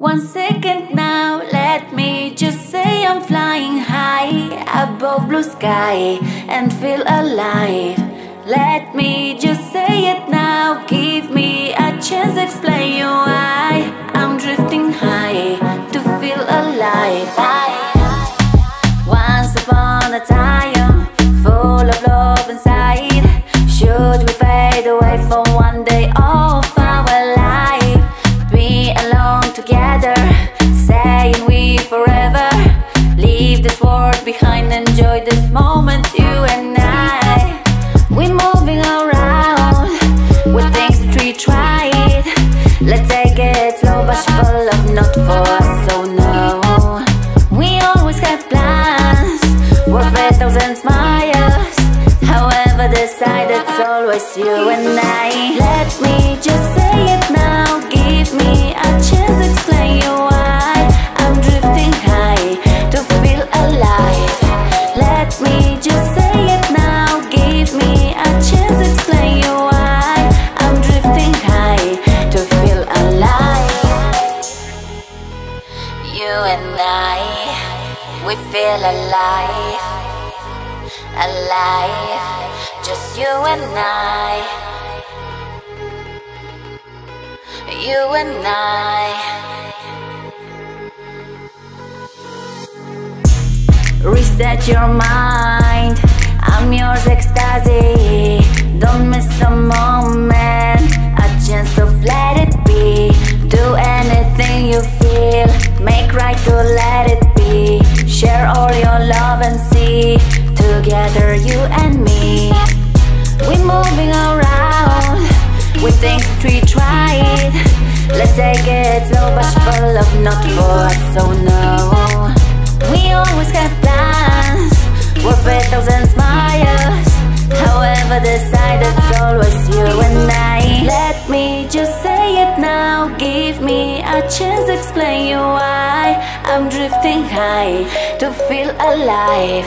One second now, let me just say I'm flying high above blue sky and feel alive. Let me just say it now, give me a chance, explain you why I'm drifting high to feel alive. Once upon a time, full of love inside, should we fade away for one day of this moment, you and I. We're moving around with things that we tried. Let's take it slow, but full of not for us, so no. We always have plans, worth a thousand smiles. However, decide it's always you and I. Let me just say it now, give me a we feel alive, alive, just you and I. You and I. Reset your mind. I'm yours, ecstasy. Don't miss a moment. A chance of let it be. Do anything you feel. Make right to let it be. Share all your love and see. Together, you and me. We're moving around We think we tried. Let's take it slow, but full of not for us, so no. We always have plans, worth a thousand smiles. However, decide it's always you and I. Let me just say it now, give me a chance, to explain you why I'm drifting high to feel alive.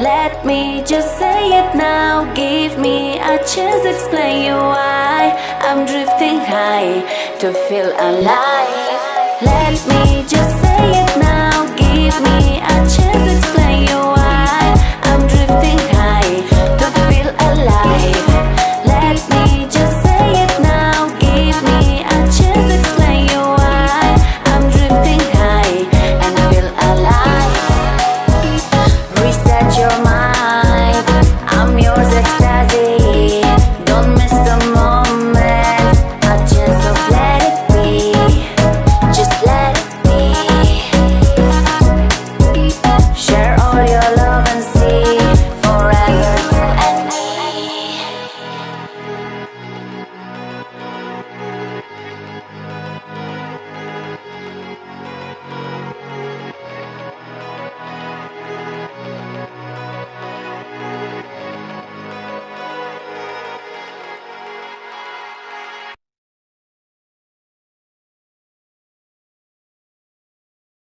Let me just say it now, give me a chance, to explain you why I'm drifting high to feel alive. Let me just say